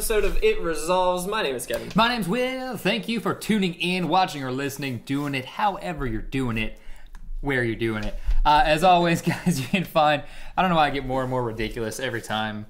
episode of It Resolves. My name is Kevin. My name's Will. Thank you for tuning in, watching, or listening, doing it however you're doing it, where you're doing it. Uh, as always, guys, you can find. I don't know why I get more and more ridiculous every time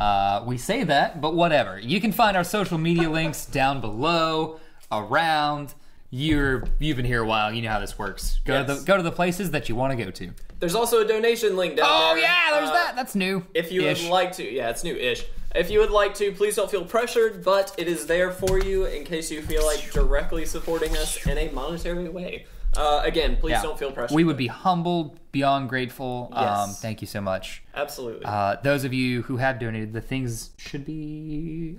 uh, we say that, but whatever. You can find our social media links down below, around. You're you've been here a while. You know how this works. Go to the go to the places that you want to go to. There's also a donation link down Oh there. yeah, there's Uh, that. That's new. If you Ish. would like to, yeah, it's new-ish. If you would like to, please don't feel pressured, but it is there for you in case you feel like directly supporting us in a monetary way. Uh, again, please Yeah. don't feel pressured. We would be humbled, beyond grateful. Um, Yes. thank you so much. absolutely. Uh, those of you who have donated, the things should be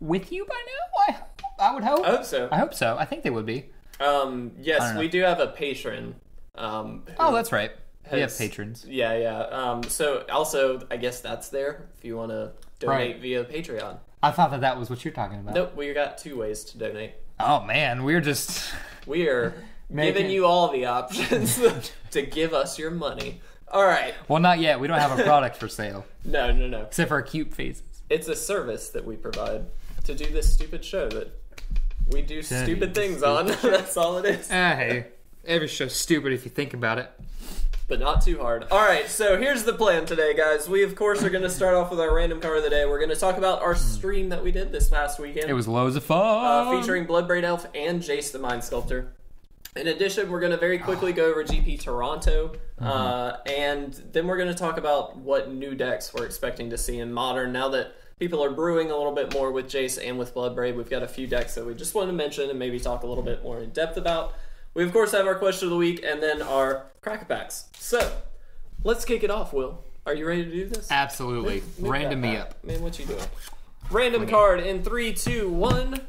with you by now. I, I would hope. I hope so. I hope so. I think they would be. Um, yes, we do have a patron. Um, Oh, that's right. We have patrons. Yeah, yeah. Um, so also, I guess that's there if you want to donate Right. via Patreon. I thought that that was what you're talking about. Nope, we got two ways to donate. Oh man, we're just We are Make giving you all the options to give us your money. All right. well, not yet. We don't have a product for sale No, no, no. except for our cute faces. It's a service that we provide to do this stupid show that we do stupid things on. That's all it is. Ah, hey, every show's stupid if you think about it. But not too hard. All right, so here's the plan today, guys. We, of course, are going to start off with our random card of the day. We're going to talk about our stream that we did this past weekend. It was loads of uh, fun. featuring Bloodbraid Elf and Jace the Mind Sculptor. In addition, we're going to very quickly go over GP Toronto, uh, and then we're going to talk about what new decks we're expecting to see in Modern. Now that people are brewing a little bit more with Jace and with Bloodbraid, we've got a few decks that we just want to mention and maybe talk a little bit more in depth about. We, of course, have our question of the week and then our crack packs. So, let's kick it off, Will. Are you ready to do this? Absolutely. Move Random me up. Man, what you doing? Random card in three, two, one.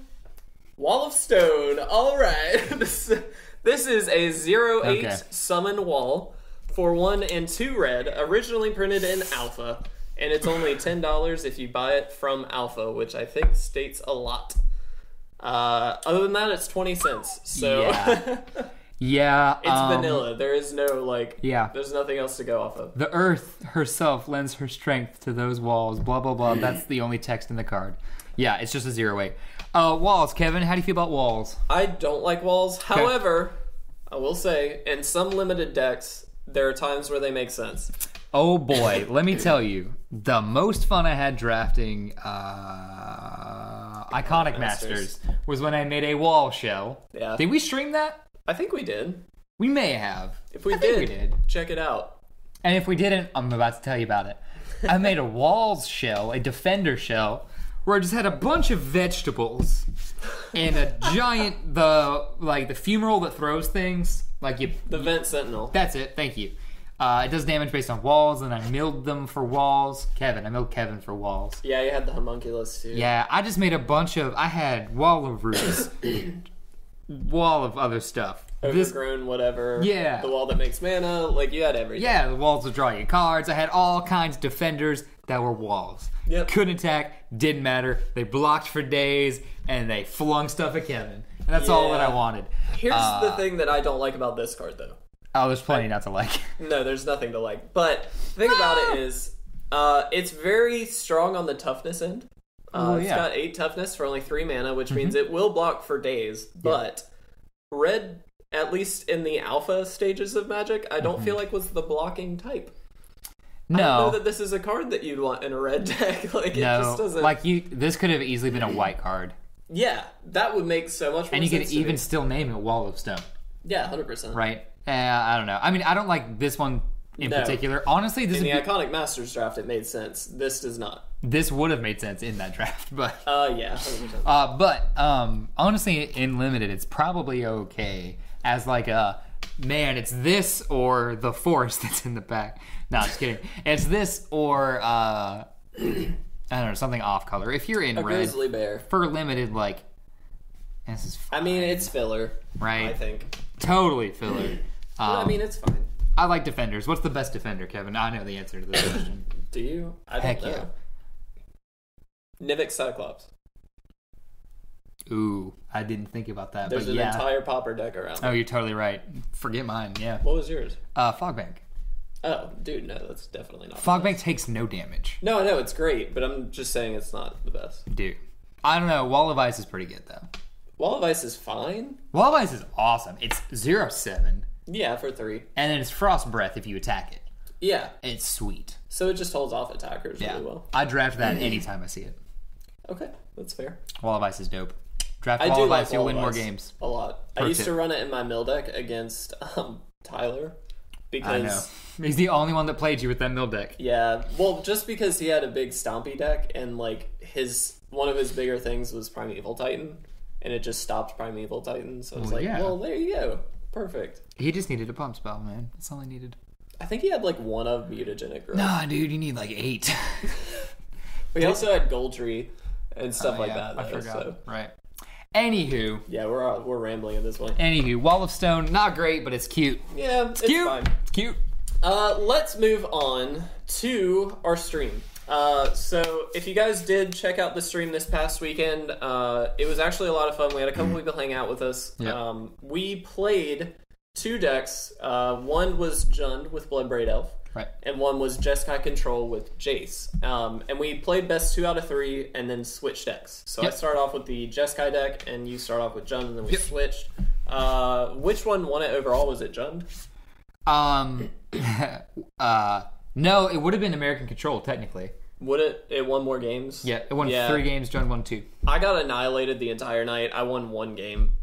Wall of Stone. All right. this, this is a zero eight Okay. summon wall for one and two red, originally printed in alpha, and it's only ten dollars if you buy it from alpha, which I think states a lot. Uh, other than that, it's twenty cents. So Yeah. Yeah. it's um, vanilla. There is no like. Yeah. There's nothing else to go off of. The earth herself lends her strength to those walls. Blah blah blah. That's the only text in the card. Yeah, it's just a zero eight. Uh, walls, Kevin. How do you feel about walls? I don't like walls. However, I will say, in some limited decks, there are times where they make sense. Oh boy, let me tell you, the most fun I had drafting uh, Iconic Masters. Masters was when I made a wall shell. Yeah. Did we stream that? I think we did. We may have. If we I did, we did. check it out. And if we didn't, I'm about to tell you about it. I made a walls shell, a defender shell, where I just had a bunch of vegetables and a giant the like the fumarole that throws things. Like you The Vent Sentinel. That's it, thank you. Uh, it does damage based on walls, and I milled them for walls. Kevin, I milled Kevin for walls. Yeah, you had the homunculus too. Yeah, I just made a bunch of. I had wall of roots, wall of other stuff. This, Overgrown, whatever. Yeah. The wall that makes mana. Like you had everything. yeah, the walls would draw you cards. I had all kinds of defenders that were walls. Yep. Couldn't attack, didn't matter. They blocked for days, and they flung stuff at Kevin. And that's all that I wanted. Here's Uh, the thing that I don't like about this card, though. Oh, there's plenty not to like. No, there's nothing to like. But the thing about it is, uh, it's very strong on the toughness end. Uh, Oh, It's yeah. Mm-hmm. got eight toughness for only three mana, which means it will block for days. But red, at least in the alpha stages of Magic, I don't feel like was the blocking type. I don't know Mm-hmm. No, that this is a card that you'd want in a red deck. like it no. just doesn't. Like you, this could have easily been a white card. yeah, that would make so much more and you could even me. still name it Wall of Stone, yeah, hundred percent. right? Uh, I don't know. I mean, I don't like this one in No. particular. Honestly, this In the would be- iconic Masters draft, it made sense. This does not. this would have made sense in that draft, but Uh, yeah, 100%. uh, but um, honestly, in limited, it's probably okay as like a man. It's this or the force that's in the back. No, just kidding. It's this or uh, I don't know something off color. If you're in red grizzly bear. for limited, like this is I mean, it's filler. right. I think. Totally filler. Um, I mean, it's fine. I like defenders. What's the best defender, Kevin? I know the answer to this question. Do you? I Heck yeah. Nivix Cyclops. Ooh, I didn't think about that. There's but an yeah. entire pauper deck around. Oh, you're totally right. Forget mine. Yeah. What was yours? Uh, Fogbank. Oh, dude, no, that's definitely not. Fog. Fogbank takes no damage. No, I know it's great, but I'm just saying it's not the best. Dude. I don't know. Wall of Ice is pretty good, though. Wall of Ice is fine. Wall of Ice is awesome. It's 0 7, Yeah, for three. and then it's Frost Breath if you attack it. Yeah, It's sweet. so it just holds off attackers Yeah. really well. I draft that anytime I see it. Okay, that's fair. Wall of Ice is dope. Draft I Wall do of like Ice, you'll win more games. A lot. I used tip. to run it in my mill deck against um, Tyler I know. because He's the only one that played you with that mill deck. yeah, well, just because he had a big stompy deck and like his one of his bigger things was Primeval Titan, and it just stopped Primeval Titan. So I was Well, like, yeah. well, there you go, perfect. He just needed a pump spell, man. That's all he needed. I think he had like one of mutagenic growth. Nah, dude, you need like eight. we also had Gold Tree and stuff like Oh, Yeah, that. I forgot. So Right. Anywho, yeah, we're we're rambling at this one. anywho, Wall of Stone, not great, but it's cute. Yeah, it's, Cute. fine. It's cute. Uh, let's move on to our stream. Uh, so if you guys did check out the stream this past weekend, uh, it was actually a lot of fun. We had a couple people hang out with us. Yeah. Um, we played two decks. Uh, one was Jund with Bloodbraid Elf, Right. and one was Jeskai Control with Jace. Um, and we played best two out of three, and then switched decks. So Yep. I started off with the Jeskai deck, and you start off with Jund, and then we Yep. switched. Uh, which one won it overall? Was it Jund? Um, uh, no, it would have been American Control technically. Would it? It won more games. Yeah, it won Yeah. three games. Jund won two. I got annihilated the entire night. I won one game.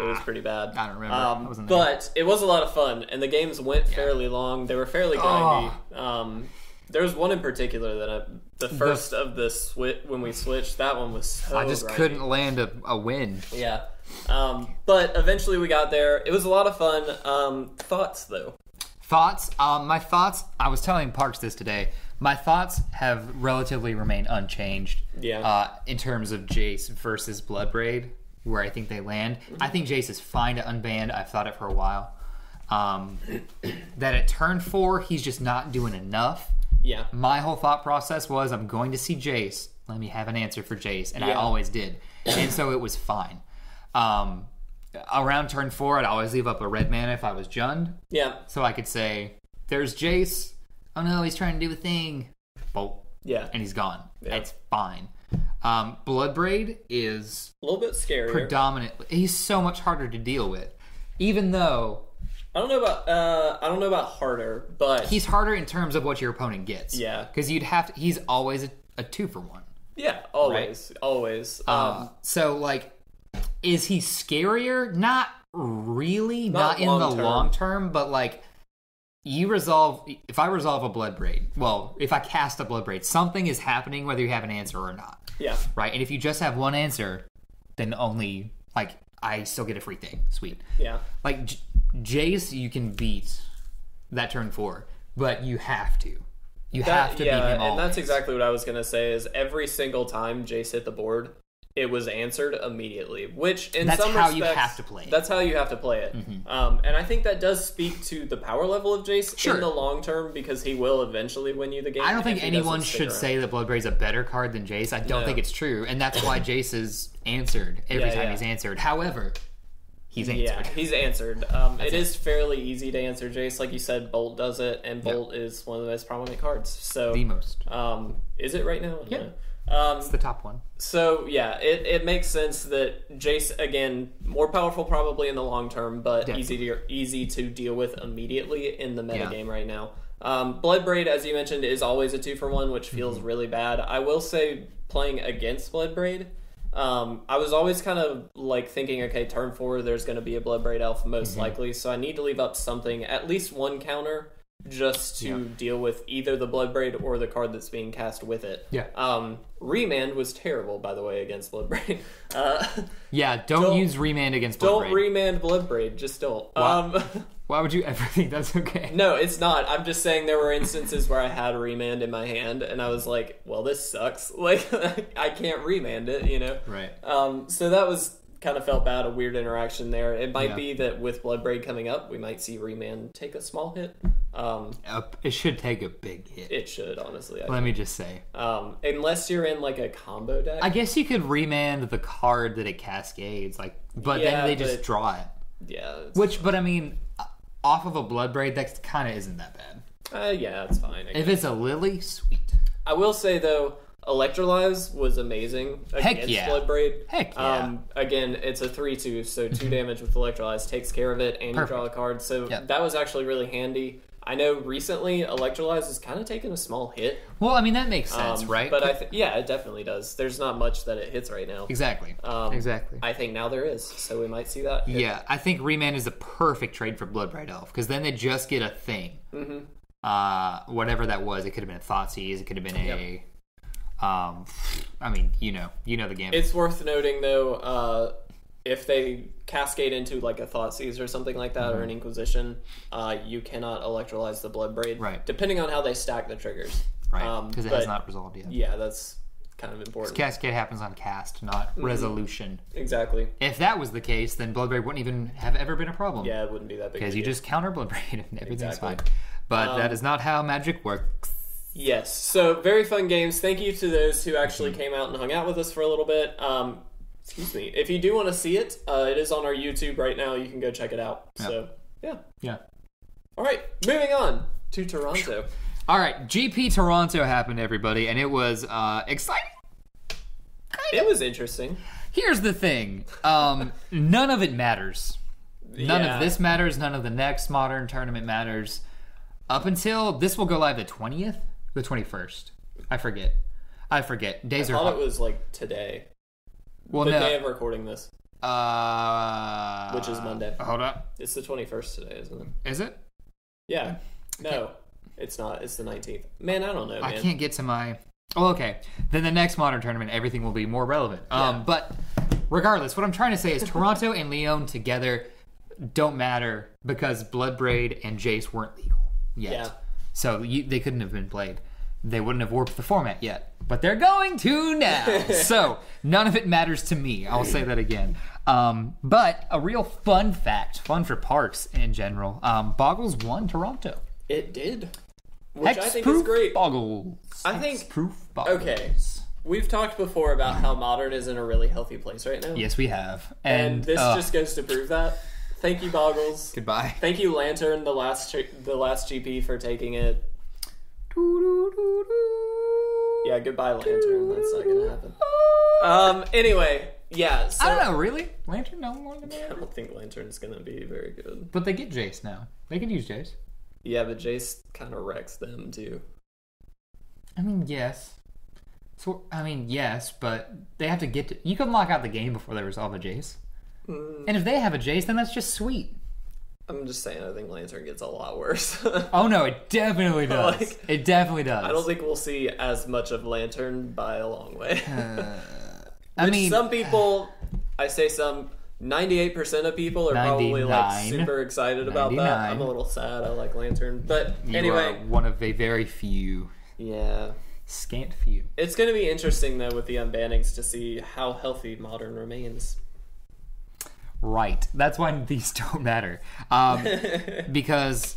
It was pretty bad. I don't remember. Um, I but it was a lot of fun, and the games went fairly long. They were fairly grindy. Um, there was one in particular that I, the first of the switch when we switched. That one was so. I just grindy. couldn't land a, a win. Yeah. Um, but eventually we got there. It was a lot of fun. Um, thoughts though. Thoughts? Um, my thoughts. I was telling Parks this today. My thoughts have relatively remained unchanged. Yeah. Uh, in terms of Jace versus Bloodbraid, where I think they land, I think Jace is fine to unbanned. I've thought it for a while. Um, that at turn four, he's just not doing enough. Yeah. My whole thought process was, I'm going to see Jace. Let me have an answer for Jace, and I always did, and so it was fine. Um, around turn four, I'd always leave up a red mana if I was Jund. Yeah. So I could say, there's Jace. Oh no, he's trying to do a thing. Bolt. Yeah. And he's gone. Yeah. It's fine. Um, Bloodbraid is A little bit scarier. predominant. He's so much harder to deal with. Even though I don't know about. Uh, I don't know about harder, but he's harder in terms of what your opponent gets. Yeah. Because you'd have to, he's always a, a two for one. yeah, always, always. Um, Uh, so like, is he scarier? Not really. Not, Not in the long-term. long term, but like, you resolve. If I resolve a blood braid, well, if I cast a blood braid, something is happening whether you have an answer or not, yeah. right? And if you just have one answer, then only like I still get a free thing. Sweet. Yeah. Like J- Jace, you can beat that turn four, but you have to. You have to yeah, beat him all. and that's exactly what I was gonna say. Is every single time Jace hit the board, it was answered immediately. Which in That's some how you have to play it. Mm-hmm. That's how you have to play it. Um, and I think that does speak to the power level of Jace Sure. in the long term because he will eventually win you the game. I don't think anyone should around. say that Bloodbraid's a better card than Jace. I don't No. think it's true, and that's why Jace is answered every Yeah, time yeah. he's answered. However, he's answered. Yeah, he's answered. Um, it is fairly easy to answer Jace, like you said. Bolt does it, and Bolt is one of the most prominent cards. So, The most. um, is it right now? Yeah. Um, It's the top one. So yeah, it, it makes sense that Jace again more powerful probably in the long term, but Definitely. easy to easy to deal with immediately in the meta Yeah. game right now. Um, Bloodbraid, as you mentioned, is always a two for one, which feels Mm-hmm. really bad. I will say, playing against Bloodbraid, um, I was always kind of like thinking, okay, turn four, there's going to be a Bloodbraid elf most Mm-hmm. likely, so I need to leave up something, at least one counter, just to Yeah. deal with either the Bloodbraid or the card that's being cast with it. Yeah. Um, Remand was terrible, by the way, against Bloodbraid. Uh, Yeah, don't, Don't- use remand against don't Bloodbraid. remand Bloodbraid, just don't. Wow. Um, Why would you ever think that's okay? no, it's not. I'm just saying there were instances where I had Remand in my hand, and I was like, well, this sucks. Like, I can't remand it, you know? Right. Um, so that was kind of felt bad, a weird interaction there. It might Yeah. be that with Bloodbraid coming up, we might see Remand take a small hit. Um, Uh, it should take a big hit. it should, honestly. I Let me just say. Um, unless you're in like a combo deck. I guess you could remand the card that it cascades, like, but Yeah, then they just but- draw it. yeah. Which, but I mean, uh, off of a Bloodbraid, that kind of isn't that bad. Uh, yeah, it's fine. If it's a lily, sweet. I will say though, Electrolyze was amazing Heck against yeah. Bloodbraid. Heck yeah. Um, again, it's a three-two, so 2 damage with Electrolyze takes care of it, and you draw a card. So Yep. that was actually really handy. I know recently Electrolyze has kind of taken a small hit, Well, I mean that makes sense, um, right? But I th- yeah, it definitely does. There's not much that it hits right now. exactly, Um, exactly. I think now there is, so we might see that. hit. yeah, I think Remand is a perfect trade for Bloodbraid Elf because then they just get a thing. Mm-hmm. Uh, whatever that was, it could have been a Thoughtseize, it could have been a. Um, I mean, you know, you know the game. It's worth noting though, uh, if they cascade into like a Thoughtseize or something like that, or an Inquisition, uh, you cannot electrolyze the Blood Braid. Mm-hmm. Right. Depending on how they stack the triggers. right um, because it but- has not resolved yet. Yeah, that's kind of important. Cascade happens on cast, not Mm-hmm. resolution. exactly. If that was the case, then Bloodbraid wouldn't even have ever been a problem. Yeah, it wouldn't be that big. Because you just counter Bloodbraid and everything's Exactly. fine. But that is not how magic works. Yes. So very fun games. Thank you to those who actually came out and hung out with us for a little bit. Um, excuse me. If you do want to see it, uh, it is on our YouTube right now. You can go check it out. So yeah. Yeah. All right. Moving on to Toronto. All right, GP Toronto happened, everybody, and it was uh, exciting. It was interesting. Here's the thing: um, none of it matters. None Yeah. of this matters. None of the next modern tournament matters. Up until this will go live the twentieth, the twenty first. I forget. I forget. Days I are thought it was like today, well, the no. day of recording this. uh, Which is Monday. Hold up. It's the twenty first today, isn't it? Is it? Yeah. No, it's not. It's the nineteenth. Man, I don't know, I man. can't get to my. Oh, okay. Then the next modern tournament, everything will be more relevant. Um, but regardless, what I'm trying to say is Toronto and Lyon together don't matter because Bloodbraid and Jace weren't legal yet. Yeah. So you, they couldn't have been played. They wouldn't have warped the format yet. But they're going to now. so none of it matters to me. I'll say that again. Um, but a real fun fact, fun for parks in general. Um, Boggles won Toronto. It did, which I think is great. Boggles. I think- proof. Boggles. Okay. We've talked before about how modern is in a really healthy place right now. Yes, we have. And, And, this uh, just goes to prove that. Thank you, Boggles. goodbye. Thank you, Lantern, the last the last GP for taking it. Yeah, goodbye, Lantern. That's not gonna happen. Um. Anyway, yeah. So, I don't know, really. Lantern no more than I Lantern. don't think Lantern's gonna be very good. But they get Jace now. They can use Jace. Yeah, but Jace kind of wrecks them too. I mean, yes. So I mean, yes, but they have to get to. You can lock out the game before they resolve a Jace. Mm. And if they have a Jace, then that's just sweet. I'm just saying, I think Lantern gets a lot worse. Oh no, it definitely does. Like, it definitely does. I don't think we'll see as much of Lantern by a long way. I Which mean, some people, I say some, 98% of people are probably like super excited about that. I'm a little sad. I like Lantern. But you anyway, one of a very few, yeah. scant few. It's going to be interesting though with the unbannings to see how healthy Modern remains. Right. That's why these don't matter. Um, because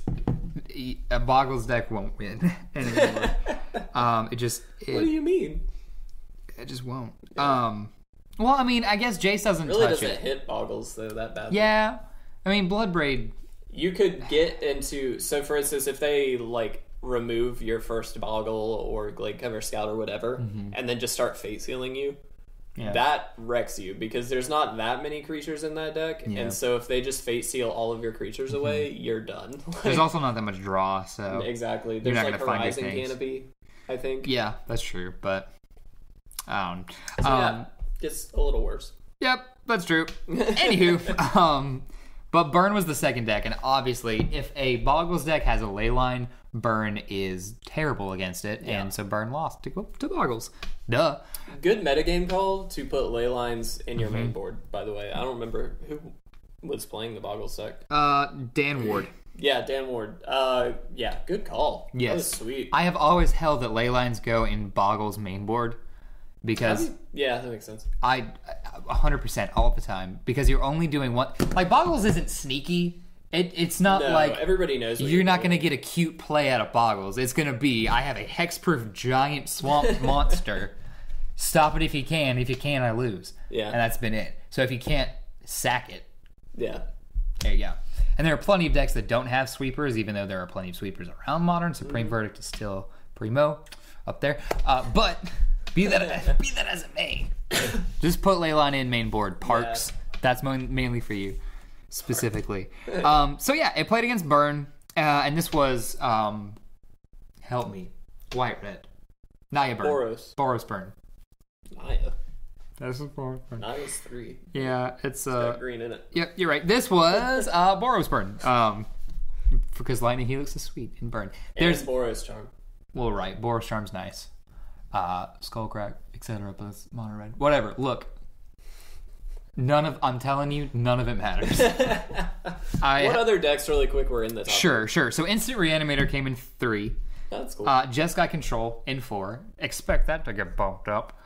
a Boggles deck won't win anymore. um, it just What do you mean? it just won't. Um, well, I mean, I guess Jace doesn't Really doesn't it. hit Boggles though that badly. Yeah. I mean, Bloodbraid. You could get into so for instance if they like remove your first Boggle or like cover scout or whatever and then just start fate sealing you. Mm-hmm. Yeah. That wrecks you because there's not that many creatures in that deck, Yeah. Mm-hmm. and so if they just fate seal all of your creatures away, you're done. There's also not that much draw, so exactly. There's like Horizon. Canopy, I think. yeah, that's true. But um, So, um yeah, gets a little worse. Yep, that's true. Anywho, um, but Burn was the second deck, and obviously, if a Boggles deck has a ley line, Burn is terrible against it, Yeah. and so Burn lost to to Boggles. Duh. Good metagame call to put ley lines in your Mm-hmm. main board. By the way, I don't remember who was playing the Boggle deck. Uh, Dan Ward. Yeah, Dan Ward. Uh, yeah, good call. that Yes. was sweet. I have always held that ley lines go in Boggles main board because yeah, that makes sense. I, a hundred percent all the time because you're only doing one. Like Boggles isn't sneaky. It, it's not No, like everybody knows. What You're not going to get a cute play out of Boggles. It's going to be I have a hexproof giant swamp monster. Stop it if you can. If you can, I lose. Yeah. And that's been it. So if you can't, sack it. Yeah. There you go. And there are plenty of decks that don't have sweepers, even though there are plenty of sweepers around modern. Supreme Verdict is still primo up there. Uh, but be that be that as it may, just put Leyline in main board. Parks. That's mainly for you, specifically. Um, so yeah, it played against Burn, uh, and this was um, help me, white red, Naya Burn, Boros. Boros Burn. Naya. This is Boros Burn. Naya's three. Yeah, it's Got uh, green in it. Yep, you're right. This was uh, Boros Burn. Um, because Lightning Helix is sweet in Burn. There's There's Boros charm. well, right. Boros Charm's nice. Uh, Skullcrack, etc. But it's mono red. Whatever. Look, none of I'm telling you, none of it matters. I What other decks, really quick, were in this? sure, sure. So Instant Reanimator came in three. That's cool. Uh, Jeskai Control in four. Expect that to get bumped up.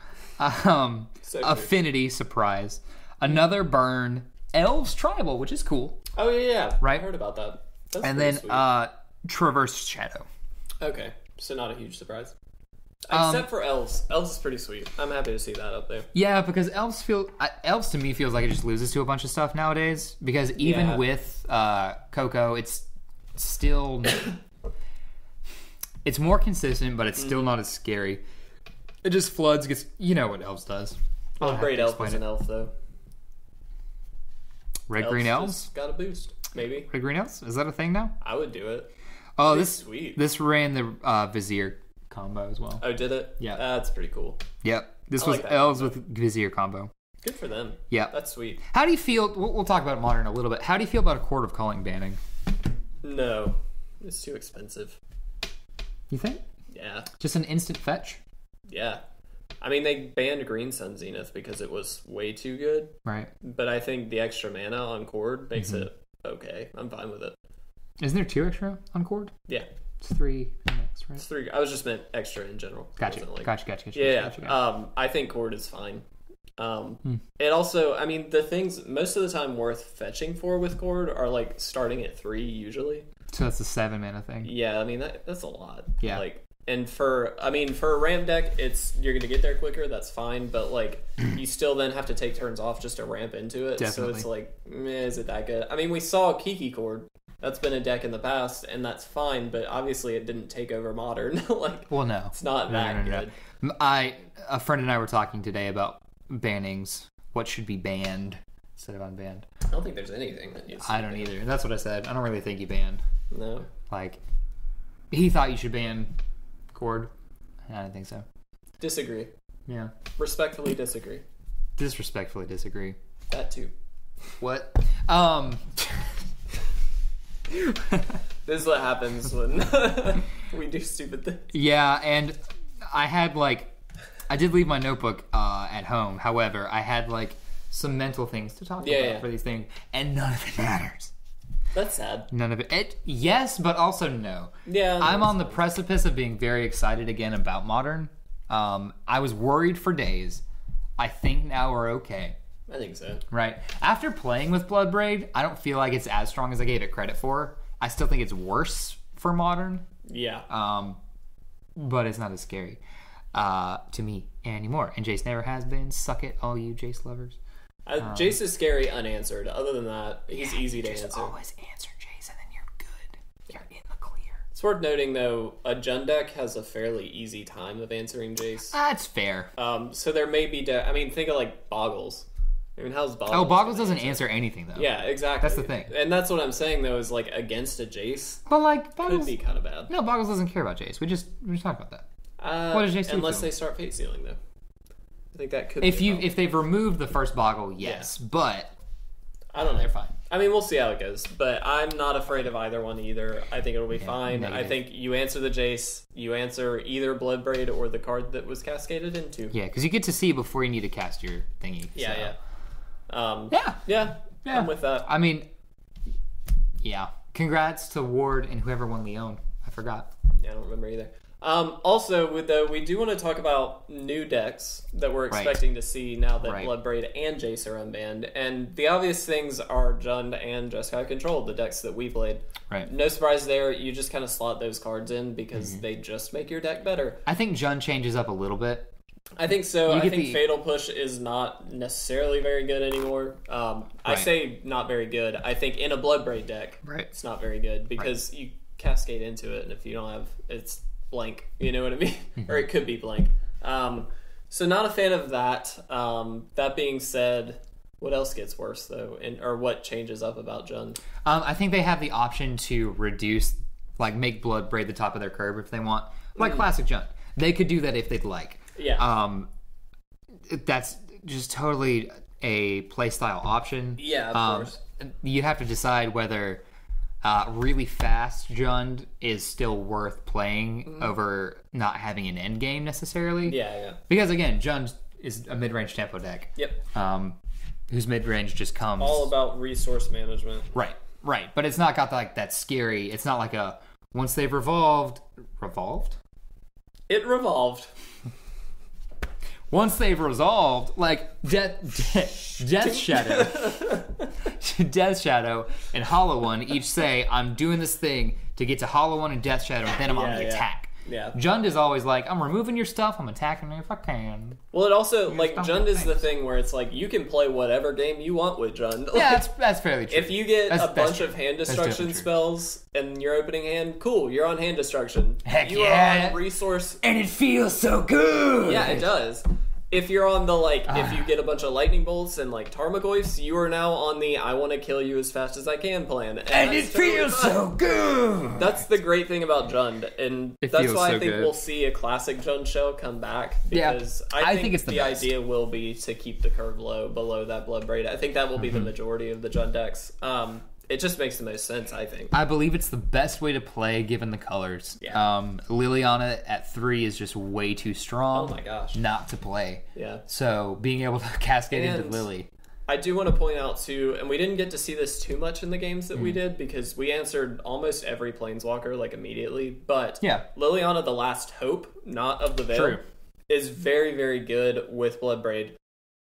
Um, So. Affinity surprise. Another burn. Elves Tribal, which is cool. oh yeah, yeah. right. I heard about that. That's And then sweet. uh, Traverse Shadow. okay, so not a huge surprise. Um, Except for elves. Elves is pretty sweet. I'm happy to see that up there. Yeah, because elves feel uh, elves to me feels like it just loses to a bunch of stuff nowadays. Because even Yeah. with uh, Coco, it's still it's more consistent, but it's still not as scary. It just floods. Gets you know what elves does. Have Great elf is an elf though. Red green elves. got a boost. Maybe Red green elves is that a thing now? I would do it. Oh, Pretty this sweet. this ran the uh, Vizier combo as well. Oh, did it? Yeah. that's pretty cool. Yep, this I was like that elves with Vizier combo. Good for them. Yep. That's sweet. How do you feel? We'll, we'll talk about modern a little bit. How do you feel about a Chord of Calling banning? No, it's too expensive. You think? Yeah, Just an instant fetch, yeah. I mean, they banned Green Sun Zenith because it was way too good, right? but I think the extra mana on Cord makes Mm-hmm. it okay. I'm fine with it. Isn't there two extra on cord? Yeah, It's three next, right? it's three. I was just meant extra in general. Gotcha. like- Gotcha. Gotcha. Gotcha. Yeah, Gotcha, gotcha. um, I think Cord is fine. Um, Hmm. It also, I mean, the things most of the time worth fetching for with Cord are like starting at three usually. so that's a seven mana thing. Yeah, I mean that that's a lot. Yeah. Like, and for I mean for a ramp deck, it's you're gonna get there quicker. That's fine, but like you still then have to take turns off just to ramp into it. So it's like, meh, is it that good? I mean, we saw Kiki Cord. That's been a deck in the past, and that's fine. But obviously, it didn't take over modern. like, Well, no, it's not No, that no, no, good. I a friend and I were talking today about bannings. What should be banned instead of unbanned? I don't think there's anything that needs. to I don't banned. either. That's what I said. I don't really think you ban. No. Like, he thought you should ban cord. I don't think so. Disagree. Yeah, Respectfully disagree. disrespectfully disagree. That too. What? Um. This is what happens when we do stupid things. Yeah, and I had like, I did leave my notebook uh, at home. However, I had like some mental things to talk Yeah, about yeah. for these things, and none of it matters. That's sad. None of it. It yes, but also no. Yeah. I'm on the precipice of being very excited again about modern. Um, I was worried for days. I think now we're okay. I think so. Right. After playing with Bloodbraid, I don't feel like it's as strong as I gave it credit for. I still think it's worse for modern, Yeah. um, but it's not as scary uh, to me anymore. And Jace never has been. Suck it, all you Jace lovers. Uh, Jace is scary unanswered. Other than that, he's easy to Just answer. always answer Jace, and then you're good. You're in the clear. It's worth noting though, a Jund deck has a fairly easy time of answering Jace. That's fair. Um, so there may be. De- I mean, think of like Boggles. I mean, how's Boggles? Oh, Boggles doesn't answer anything though. Yeah, exactly. That's the thing. and that's what I'm saying though is like against a Jace But like could Boggles, be kind of bad. no, Boggles doesn't care about Jace. We just we just talked about that. Uh, What does Jace do unless to they start fate sealing though. I think that could. If be you if they've removed the first Boggle, yes, but I don't know. they're fine. I mean, we'll see how it goes, but I'm not afraid of either one either. I think it'll be fine. I think you answer the Jace, you answer either Bloodbraid or the card that was cascaded into. Yeah, because you get to see before you need to cast your thingy. Yeah, so. yeah. Um, yeah. yeah, Yeah. I'm with that. I mean, yeah. Congrats to Ward and whoever won Lyon. I forgot. Yeah, I don't remember either. Um, also, with the, we do want to talk about new decks that we're Right. expecting to see now that Right. Bloodbraid and Jace are unbanned. And the obvious things are Jund and Jeskai Control, the decks that we played. Right. No surprise there. You just kind of slot those cards in because Mm-hmm. they just make your deck better. I think Jund changes up a little bit. I think so. You I think Fatal Push is not necessarily very good anymore. Um, I say not very good. I think in a Bloodbraid deck, Right. it's not very good because you cascade into it, and if you don't have, it's blank. You know what I mean? Mm-hmm. or it could be blank. Um, so not a fan of that. Um, that being said, what else gets worse though, and or what changes up about Jund? Um, I think they have the option to reduce, like, make Bloodbraid the top of their curve if they want, like classic junk. They could do that if they'd like. Yeah. Um, that's just totally a playstyle option. Yeah, of um, course. You have to decide whether uh, really fast Jund is still worth playing over not having an end game necessarily. Mm-hmm. yeah, yeah. Because again, Jund is a mid range tempo deck. Yep. Um, whose mid range just comes All about resource management. Right, right. But it's not got like that scary. It's not like a once they've revolved, revolved. It revolved. Once they've resolved, like Death, Death, Death Shadow, Death Shadow, and Hollow One each say, "I'm doing this thing to get to Hollow One and Death Shadow, and then I'm on the yeah. attack." Yeah. Jund is always like, "I'm removing your stuff. I'm attacking you if I can." Well, it also like stop Jund is the thing where it's like you can play whatever game you want with Jund. Yeah, that's that's fairly true. if you get That's- a that's bunch true. of hand destruction spells in your opening hand, cool, you're on hand destruction. Heck you yeah. are on resource. and it feels so good. Yeah, it does. If you're on the like, Ah. if you get a bunch of lightning bolts and like Tarmogoyfs, you are now on the "I want to kill you as fast as I can" plan, and, and it feels fine. so good. That's the great thing about Jund, and It that's why I think good. we'll see a classic Jund show come back. Yeah, Because I, I think think it's the best. idea will be to keep the curve low below that blood braid. I think that will be Mm-hmm. the majority of the Jund decks. Um, it just makes the most sense, I think. I believe it's the best way to play given the colors. Yeah. Um, Liliana at three is just way too strong. Oh my gosh. Not to play. Yeah. So being able to cascade into Lily. I do want to point out too, and we didn't get to see this too much in the games that Mm. we did because we answered almost every planeswalker like immediately. But Yeah. Liliana, the Last Hope, not of the Veil, True. is very very good with Bloodbraid.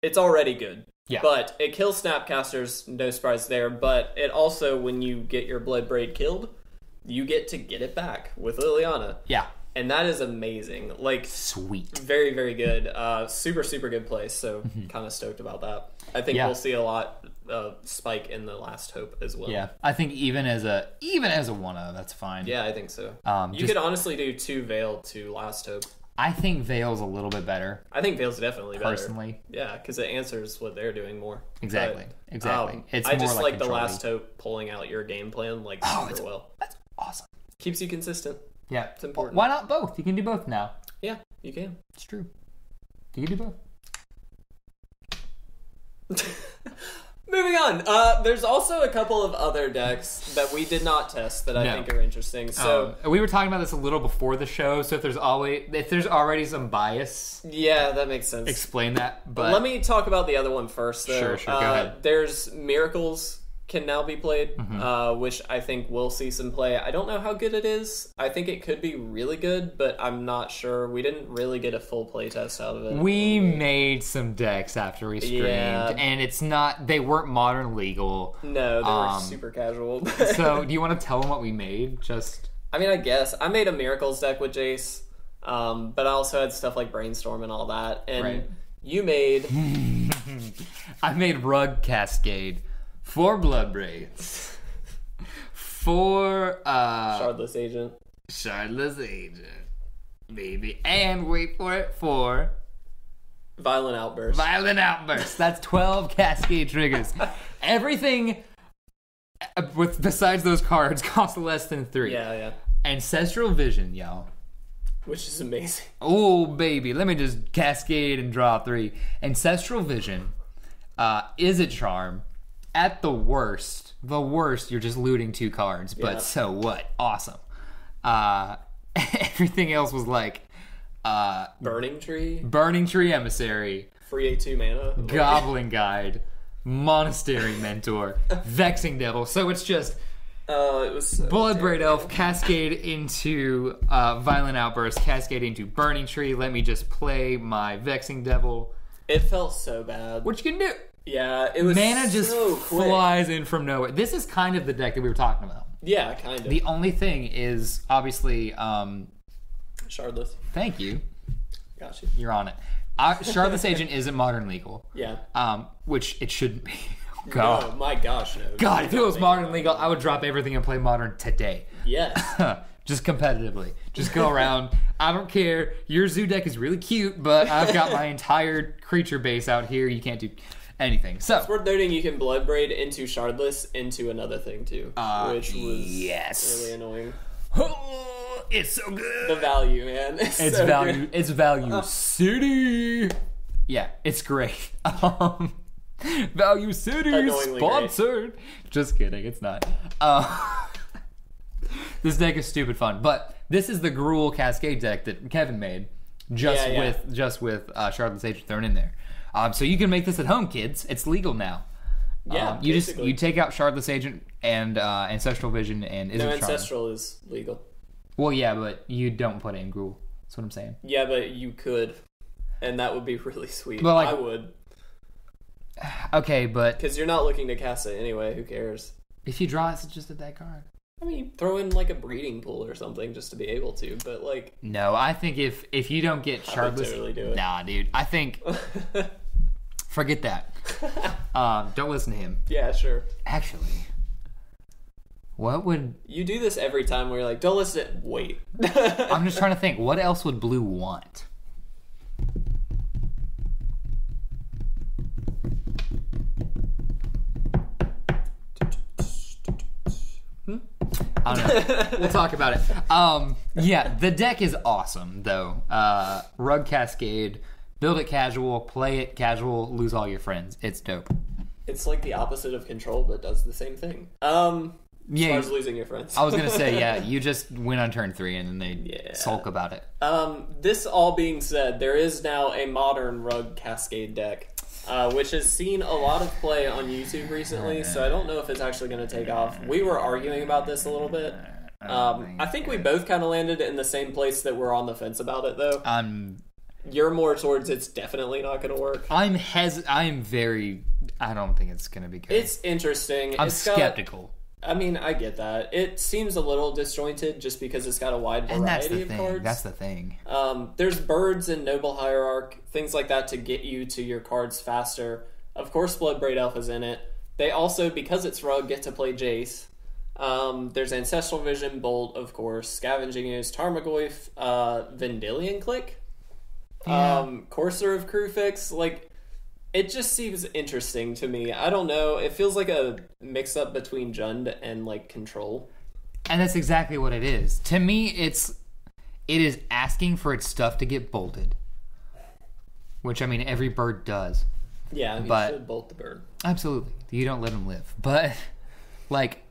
It's already good. Yeah. But it kills Snapcasters, no surprise there. But it also, when you get your Blood Braid killed, you get to get it back with Liliana, Yeah. and that is amazing. Like Sweet. very very good uh super super good place so kind of stoked about that i think Mm-hmm. Yeah. we'll see a lot uh spike in the last hope as well Yeah. I think even as a even as a one of that's fine. yeah i think so Um, you just- could honestly do two veil to last hope I think Veil's a little bit better i think veil's definitely better personally. yeah because it answers what they're doing more Exactly. But, Exactly. um, It's i more just like like, the last hope pulling out your game plan like Oh, super it's- well That's awesome. keeps you consistent Yeah. It's important. Why not both? You can do both now. yeah you can It's true. You can do both. Moving on. Uh, there's also a couple of other decks that we did not test that I No. think are interesting. So Um, we were talking about this a little before the show, so if there's always if there's already some bias, yeah, that makes sense. explain that. But Let me talk about the other one first. Though. Sure, sure, go Uh, ahead. There's miracles can now be played, Mm-hmm. uh, which I think we'll see some play. I don't know how good it is. I think it could be really good, but I'm not sure. We didn't really get a full play test out of it. we made some decks after we streamed, Yeah. and it's not they weren't modern legal. no, they Um, were super casual. So do you want to tell them what we made? Just I mean, I guess I made a miracles deck with Jace, um, but I also had stuff like brainstorm and all that. And Right. you made I made rug cascade for blood braids. For uh Shardless Agent. Shardless agent. Baby. And wait for it for Violent Outburst. Violent outburst. That's twelve cascade triggers. Everything uh, with besides those cards costs less than three. yeah, yeah. Ancestral vision, y'all. Which is amazing. Oh baby, let me just cascade and draw three. Ancestral vision uh, is a charm. At the worst, the worst, you're just looting two cards. But Yeah. so what? Awesome. Uh, everything else was like uh, Burning Tree. Burning Tree Emissary, Free A2 mana. Goblin Guide, Monastery Mentor, Vexing Devil. So it's just Oh, it was so Bloodbraid Elf, Cascade into uh, Violent Outburst, Cascade into Burning Tree. Let me just play my Vexing Devil. It felt so bad. What you can do? Yeah, it was Mana just so flies in from nowhere. This is kind of the deck that we were talking about. Yeah, kind of. The only thing is, obviously, um, Shardless. thank you. Got you. You're on it. I, Shardless Agent isn't modern legal, Yeah. um, which it shouldn't be. Oh, God, Oh my gosh, no. God, if it was modern legal, I would drop everything and play modern today. Yes. Just competitively. Just go around. I don't care. Your zoo deck is really cute, but I've got my entire creature base out here. You can't do anything. So, Worth noting, you can blood braid into shardless into another thing too, Uh, which was yes. really annoying. it's so good. The value, man. It's, It's so value. good. It's value city. Yeah, it's great. Um, value city Annoyingly sponsored. Just kidding. It's not. Uh, this deck is stupid fun, but this is the Gruul Cascade deck that Kevin made, just Yeah, yeah. with just with uh, Shardless Agent thrown in there. Um, so you can make this at home, kids. It's legal now. Yeah, Um, you just you take out Shardless Agent and uh, Ancestral Vision and is No, it ancestral is legal. Well, yeah, but you don't put it in Gruul. That's what I'm saying. Yeah, but you could, and that would be really sweet. But, like- I would, Okay, but because you're not looking to cast it anyway. Who cares? if you draw, it's just a dead card. I mean, throw in like a breeding pool or something just to be able to. But like, No, I think if if you don't get Shardless, totally do it. nah, dude. I think forget that. um, don't listen to him. yeah, sure. Actually, what would You do this every time where you're like, don't listen. Wait. I'm just trying to think. What else would Blue want? I don't know. We'll talk about it. Um, yeah, the deck is awesome though. Uh, Rug Cascade, build it casual, play it casual, lose all your friends. It's dope. It's like the opposite of control, but does the same thing. Um, as Yeah, far you- as losing your friends. I was gonna say, yeah, you just win on turn three and then they Yeah. sulk about it. Um, this all being said, there is now a modern rug cascade deck, uh, which has seen a lot of play on YouTube recently. So I don't know if it's actually going to take off. We were arguing about this a little bit. Um, I think we both kind of landed in the same place that we're on the fence about it, though. I'm You're more towards it's definitely not going to work. I'm hes I'm very I don't think it's gonna be good. It's interesting. I'm It's got- skeptical. I mean, I get that. It seems a little disjointed just because it's got a wide And that's variety the of thing. cards. That's the thing. Um, there's birds and noble hierarch, things like that to get you to your cards faster. Of course, Bloodbraid Elf is in it. They also, because it's rug, get to play Jace. Um, there's Ancestral Vision, Bolt, of course, Scavenging Ooze, Tarmogoyf, uh, Vendilion Clique, Yeah. um, Courser of Kruphix. Like, it just seems interesting to me. I don't know. It feels like a mix up between Jund and like Control. And that's exactly what it is. To me, it's it is asking for its stuff to get bolted. Which I mean every bird does. Yeah, you But- should bolt the bird. Absolutely. You don't let them live. But like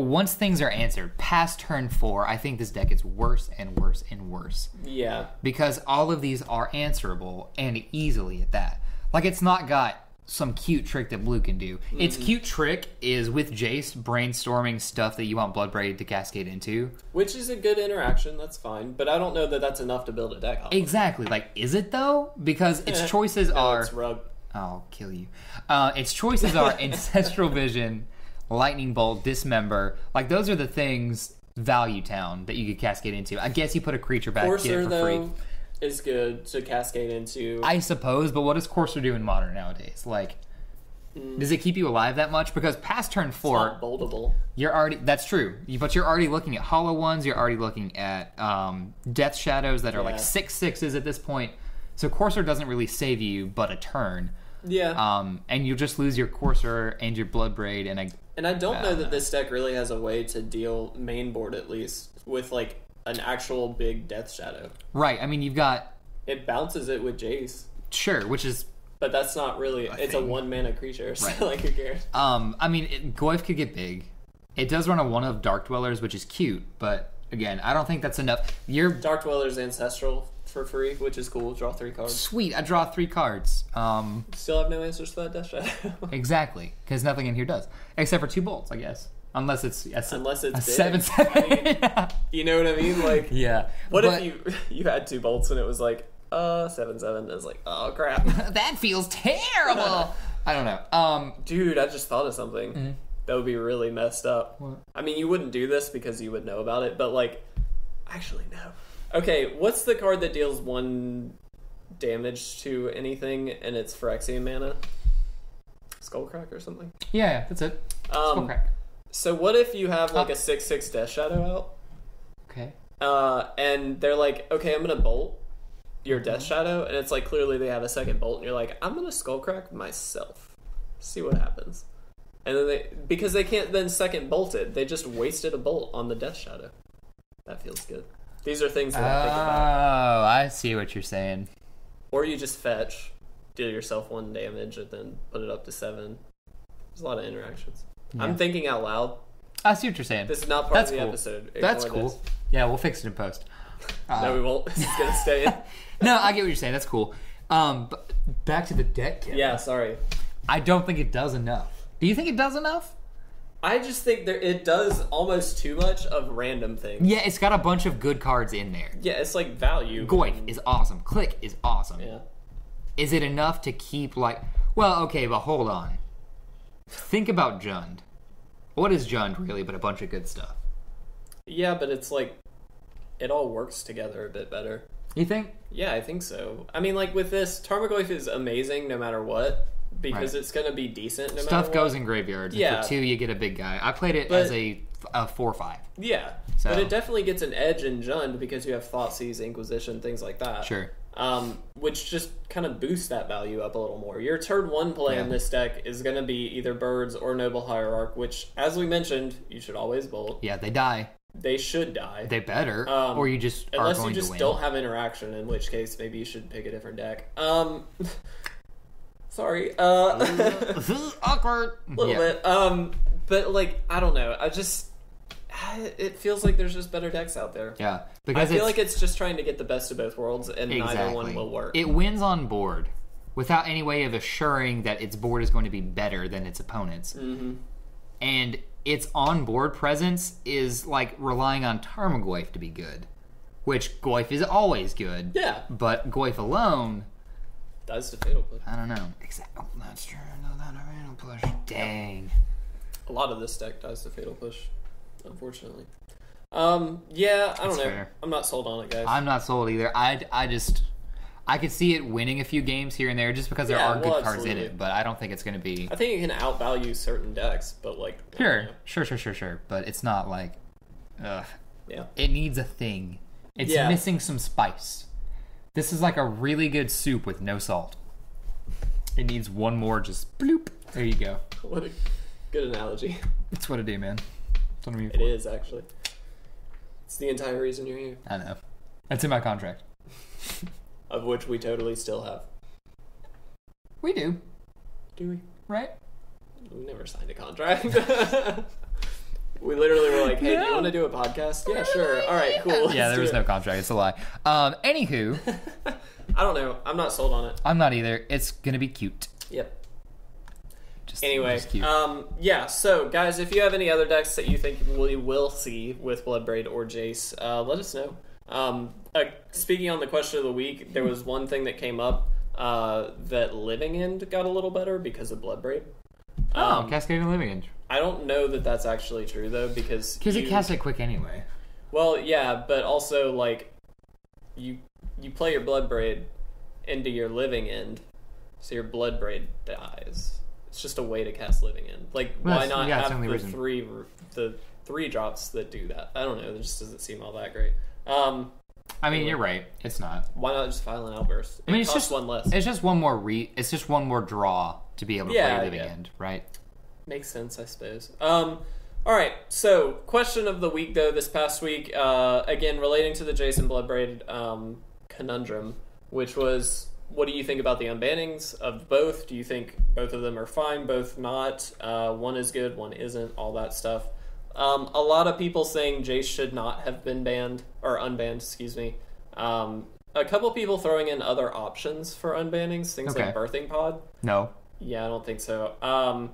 once things are answered past turn 4, I think this deck gets worse and worse and worse. Yeah, because all of these are answerable and easily at that. Like it's not got some cute trick that blue can do. Its Mm-hmm. cute trick is with Jace brainstorming stuff that you want Bloodbraid to cascade into. which is a good interaction. That's fine, but I don't know that that's enough to build a deck off. Exactly. Like is it though? Because its choices No, are it's rug. I'll kill you. Uh, its choices are ancestral vision, lightning bolt, dismember. Like those are the things value town that you could cascade into. I guess you put a creature back it for though free. is good to cascade into. I suppose, but what does Courser do in modern nowadays? Like, does it keep you alive that much? Because past turn four, not boldable. you're already that's true, but you're already looking at hollow ones. You're already looking at um, death shadows that are like six sixes at this point. So Courser doesn't really save you, but a turn. Yeah, Um, and you just lose your Courser and your blood braid and I. and I don't know uh, that this deck really has a way to deal main board at least with like an actual big death shadow. right. I mean, you've got It bounces it with Jace, sure, which is but that's not really. it's a one mana creature, so Right. like who cares? um, I mean, it, Goyf could get big. It does run a one of Dark Dwellers, which is cute, but again, I don't think that's enough. You're Dark Dweller's ancestral for free, which is cool. Draw three cards. Sweet, I draw three cards. Um, Still have no answers for that death shadow. exactly, because nothing in here does, except for two bolts, I guess. Unless it's a, Unless it's seven seven. I mean- yeah. you know what I mean? Like, yeah. What But if you you had two bolts and it was like uh seven seven? It's like oh crap, That feels terrible. I don't know. Um, dude! I just thought of something Mm-hmm. that would be really messed up. What? I mean, you wouldn't do this because you would know about it, but like, actually no. Okay, what's the card that deals one damage to anything, and it's Phyrexian mana. Skullcrack or something. Yeah, yeah, that's it. Um, crack. so what if you have like Uh, a six six Death Shadow out, Okay. uh, and they're like, okay, I'm gonna bolt your Death Mm-hmm. Shadow, and it's like clearly they have a second bolt, and you're like, I'm gonna Skullcrack myself, see what happens. And then they because they can't then second bolt it, they just wasted a bolt on the Death Shadow. That feels good. These are things that I think about. Oh, I see what you're saying. Or you just fetch, deal yourself one damage, and then put it up to seven. There's a lot of interactions. I'm thinking out loud. I see what you're saying. This is not part That's of the cool. episode. That's cool. this. Yeah, we'll fix it in post. Uh, No, we won't. This is gonna stay in. no, I get what you're saying. That's cool. Um, but back to the deck kit. Yeah, sorry. I don't think it does enough. Do you think it does enough? I just think there it does almost too much of random things. Yeah, it's got a bunch of good cards in there. Yeah, it's like value. Goyf is awesome. Clique is awesome. Yeah. Is it enough to keep like? Well, okay, but hold on. Think about Jund. What is Jund really but a bunch of good stuff? Yeah, but it's like it all works together a bit better. You think? Yeah, I think so. I mean, like with this, Tarmogoyf is amazing no matter what because Right. it's gonna be decent no Stuff goes in graveyards. Yeah. For two, you get a big guy. I played it But- as a, a four five. Yeah, So- but it definitely gets an edge in Jund because you have Thoughtseize, Inquisition, things like that. Sure. Um, which just kind of boosts that value up a little more. Your turn one play in this deck is going to be either Birds or Noble Hierarch, which, as we mentioned, you should always bolt. Yeah, they die. They should die. They better, Um, or you just are Unless going you just to don't have interaction, in which case maybe you should pick a different deck. Um, sorry, uh, a Awkward. little yeah. bit. Um, but like I don't know. I just it feels like there's just better decks out there. Yeah, because I feel it's, like it's just trying to get the best of both worlds, and neither one will work. It wins on board without any way of assuring that its board is going to be better than its opponent's. hmm And its on board presence is like relying on Tarmogoyf to be good, which Goyf is always good. Yeah, But Goyf alone, dies to fatal push. I don't know. Exactly. Oh, that's true. No, that a random push. Dang. A lot of this deck dies to fatal push, unfortunately. Um, yeah, I don't That's know. fair. I'm not sold on it, guys. I'm not sold either. I, I just I could see it winning a few games here and there just because there Yeah, are good well, cards in it, but I don't think it's going to be I think it can outvalue certain decks, but like Sure, know. sure, sure, sure, sure. But it's not like, ugh. yeah. It needs a thing. It's Yeah. missing some spice. This is like a really good soup with no salt. It needs one more, just bloop. There you go. What a good analogy. That's what I do, man. That's what I'm It is actually. It's the entire reason you're here, I know. That's in my contract. of which we totally still have. We do, Do we? right? We never signed a contract. we literally were like, "Hey, do you want to do a podcast?" Yeah, sure. All right, cool. yeah, let's there was do no contract. It's a lie. Um, anywho, I don't know. I'm not sold on it. I'm not either. It's gonna be cute. Yep. Just, Anyway, just cute. um, yeah. So, guys, if you have any other decks that you think we will see with Bloodbraid or Jace, uh, let us know. Um, uh, speaking on the question of the week, there was one thing that came up uh, that Living End got a little better because of Bloodbraid. oh, Um, Cascading Living End. I don't know that that's actually true though, because Because it you- casts it quick anyway. Well, yeah, but also like you you play your Bloodbraid into your living end, so your Bloodbraid dies. It's just a way to cast living end. Like, Well, why not yeah, have the reason. three the three drops that do that? I don't know. It just doesn't seem all that great. Um, I mean, you're right. It's not. why not just Violent Outburst? It I mean, it's costs just one less. It's just one more re. It's just one more draw to be able to Yeah, play Living yeah. End, right? Makes sense, I suppose. Um, all right. So, question of the week, though, this past week, uh, again relating to the Jason Bloodbraid um, conundrum, which was, what do you think about the unbannings of both? Do you think both of them are fine, both not? Uh, one is good, one isn't. All that stuff. Um, a lot of people saying Jace should not have been banned or unbanned. Excuse me. Um, a couple people throwing in other options for unbannings, things like birthing pod. No. Yeah, I don't think so. Um,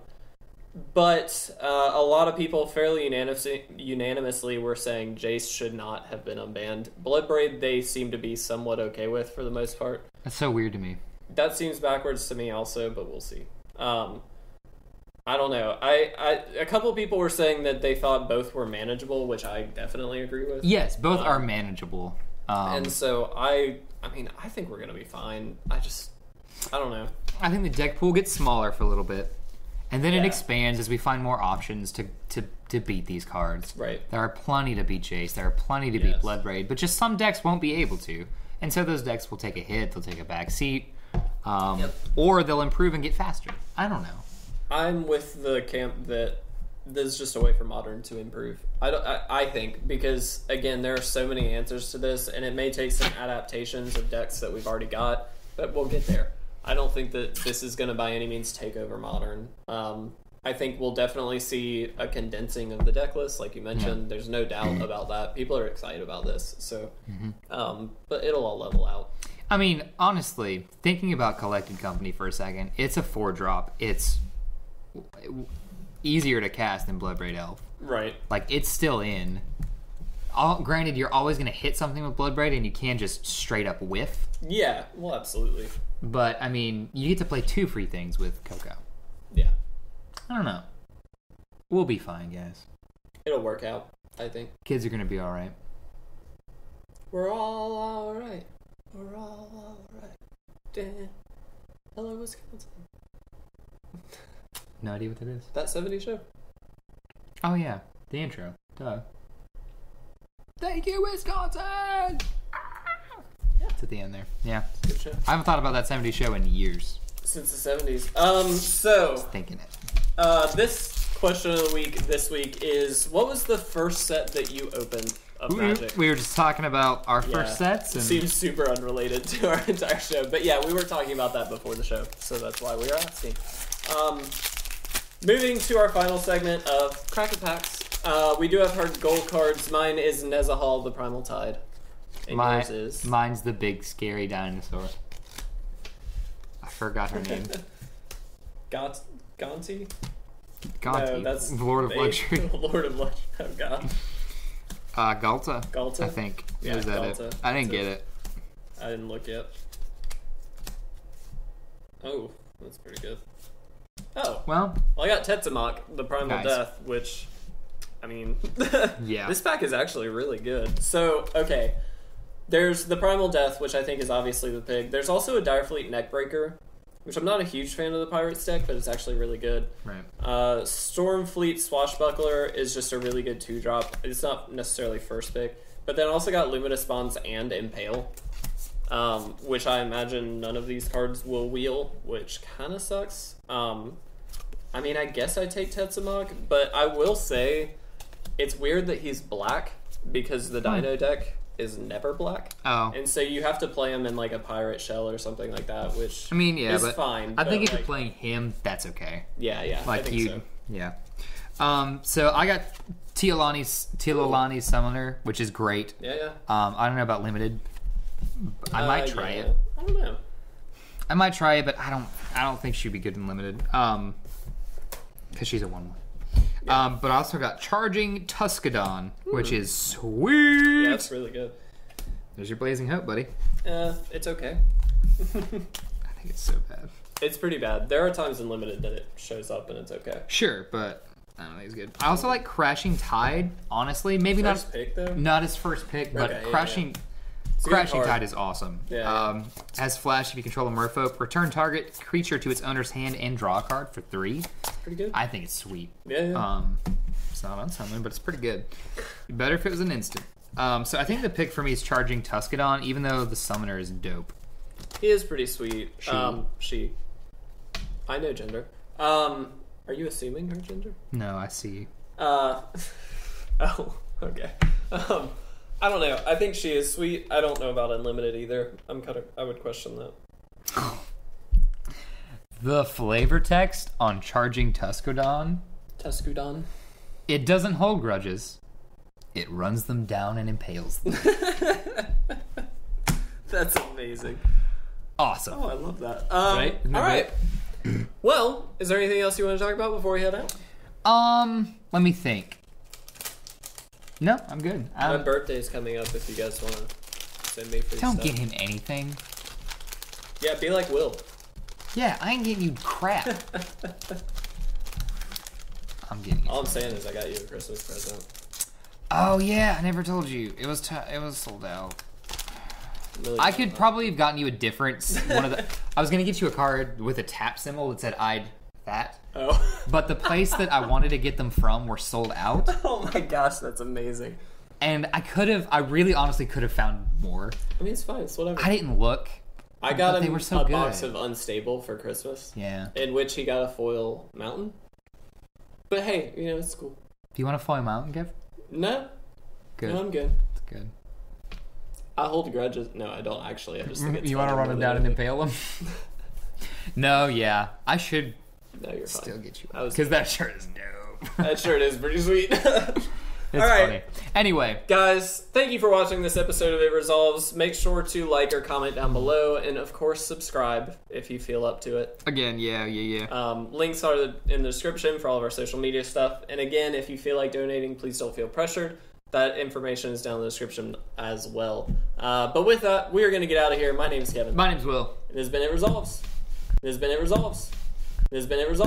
but uh, a lot of people fairly unanimously, unanimously were saying Jace should not have been unbanned. Bloodbraid, they seem to be somewhat okay with for the most part. That's so weird to me. That seems backwards to me also, but we'll see. Um, I don't know. I, I a couple people were saying that they thought both were manageable, which I definitely agree with. Yes, both Um, are manageable. Um, and so I, I mean, I think we're gonna be fine. I just, I don't know. I think the deck pool gets smaller for a little bit, and then it expands as we find more options to, to, to beat these cards. Right. There are plenty to beat Jace. There are plenty to beat Yes. Bloodbraid, but just some decks won't be able to, and so those decks will take a hit. They'll take a back seat, um, Yep. or they'll improve and get faster. I don't know. I'm with the camp that there's just a way for modern to improve. I don't. I, I think because again, there are so many answers to this, and it may take some adaptations of decks that we've already got, but we'll get there. I don't think that this is going to by any means take over modern. Um, I think we'll definitely see a condensing of the deck list, like you mentioned. There's no doubt about that. People are excited about this, so. Um, but it'll all level out. I mean, honestly, thinking about Collected Company for a second, it's a four drop. It's easier to cast than Bloodbraid Elf. Right. Like it's still in. All, granted, you're always going to hit something with Bloodbraid, and you can just straight up whiff. Yeah. Well, absolutely. But I mean, you get to play two free things with Coco. Yeah. I don't know. We'll be fine, guys. It'll work out. I think. Kids are going to be all right. We're all alright. We're all alright. Dan. Hello, Wisconsin. No idea what that is. That 70 show. Oh yeah, the intro. Duh. Thank you, Wisconsin. It's at the end there. Yeah, Good show. I haven't thought about that '70s show in years. Since the 70s. Um, so, Thinking it. uh, this question of the week this week is what was the first set that you opened of We were, Magic? we were just talking about our Yeah. first sets, It and seems super unrelated to our entire show. But yeah, we were talking about that before the show, so that's why we are asking. Um, moving to our final segment of Cracker Packs. Uh, we do have hard gold cards. Mine is Nezahal, the Primal Tide. And my, yours is. mine's the big scary dinosaur. I forgot her name. Got Gonti? Gonti, No, that's Lord of Babe. Luxury. Lord of Luxury. Oh God. Uh, Ghalta. Ghalta? I think. Yeah, is that Ghalta. it? I didn't That's get it. it. I didn't look yet. Oh, that's pretty good. Oh, Well, well, I got Tetzimoc, the Primal Nice. Death, which, I mean, Yeah. this pack is actually really good. So, okay, there's the Primal Death, which I think is obviously the pig. There's also a Direfleet Neckbreaker, which I'm not a huge fan of the Pirates deck, but it's actually really good. right. Uh, Stormfleet Swashbuckler is just a really good two drop. It's not necessarily first pick, but then also got Luminous Bonds and Impale, um, which I imagine none of these cards will wheel, which kind of sucks. Um, I mean, I guess I take Tetzimoc, but I will say it's weird that he's black because the Dino deck is never black. Oh. And so you have to play him in like a pirate shell or something like that, which I mean, yeah, is but fine. I but, think if like, you're playing him, that's okay. yeah, yeah, Like you, so. yeah. Um, so I got Tilonalli's Tilonalli's Summoner, which is great. Yeah, yeah. Um, I don't know about limited. I might Uh, try yeah. it. I don't know. I might try it, but I don't. I don't think she'd be good in limited. Um, because she's a one one one. Um, but I also got Charging Tuskodon, which is sweet. Yeah, that's really good. There's your Blazing Hope, buddy. Uh, it's okay. I think it's so bad. It's pretty bad. There are times in limited that it shows up and it's okay. Sure, but I don't think it's good. I also like Crashing Tide. Honestly, maybe First not pick though. not his first pick, but Okay, Crashing a good Crashing. Tide is awesome. Yeah, yeah. Um, has flash if you control a merfolk. Return target creature to its owner's hand and draw a card for three. Pretty good. I think it's sweet. yeah, yeah. Um, it's not unsummon, but it's pretty good. Better if it was an instant. Um, so I think the pick for me is charging Tuskodon, even though the summoner is dope. he is pretty sweet. She. Um, she. I know gender. Um, are you assuming her gender? No, I see. Uh, oh, okay. Um, I don't know. I think she is sweet. I don't know about unlimited either. I'm kind of. I would question that. The flavor text on charging Tuskodon, Teskudon. it doesn't hold grudges. It runs them down and impales them. That's amazing. awesome. Oh, I love that. Um, Right? All right. well, is there anything else you want to talk about before we head out? Um, let me think. No, I'm good. My Um, birthday's coming up. If you guys want to send me free don't stuff. get him anything. Yeah, be like Will. Yeah, I ain't getting you crap. I'm getting you. All I'm saying is I got you a Christmas present. Oh yeah, I never told you. It was t- it was sold out. Really I could know. probably have gotten you a different one of the. I was gonna get you a card with a tap symbol that said "I'd that," Oh. but the place that I wanted to get them from were sold out, oh my gosh, that's amazing. and I could have. I really, honestly, could have found more. I mean, it's fine. It's whatever. I didn't look. I got him were so a good. box of Unstable for Christmas, Yeah. in which he got a foil mountain. But hey, you know it's cool. Do you want to foil mountain gift? No, Good. no, I'm good. It's good. I hold grudges. No, I don't actually. I just think it's You want to run him down and impale him? no, yeah. I should No, you're fine. still get you because that shirt is dope. That shirt is pretty sweet. It's All right. funny. Anyway, Guys, thank you for watching this episode of It Resolves. Make sure to like or comment down below, and of course, subscribe if you feel up to it. again, yeah, yeah, yeah. Um, links are in the description for all of our social media stuff. And again, if you feel like donating, please don't feel pressured. That information is down in the description as well. Uh, but with that, we are going to get out of here. My name is Kevin. My name's Will. It has been It Resolves. It has been It Resolves. It has been It Resolves.